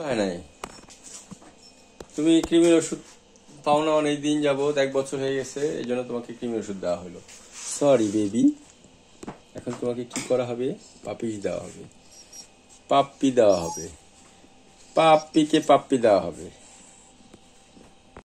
হয় নাই? তুমি ক্রিমির ওষুধ পাও না অনেক দিন যাবত এক বছর হয়ে গেছে এই জন্য তোমাকে ক্রিমির ওষুধ দেওয়া হলো। সরি বেবি এখন তোমাকে কি করা হবে? পাপিস দেওয়া হবে। পাপ্পি দেওয়া হবে। পাপ্পিকে পাপ্পি দেওয়া হবে।